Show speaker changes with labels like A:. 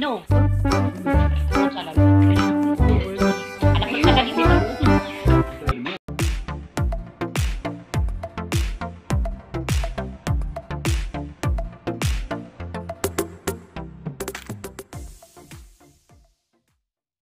A: know.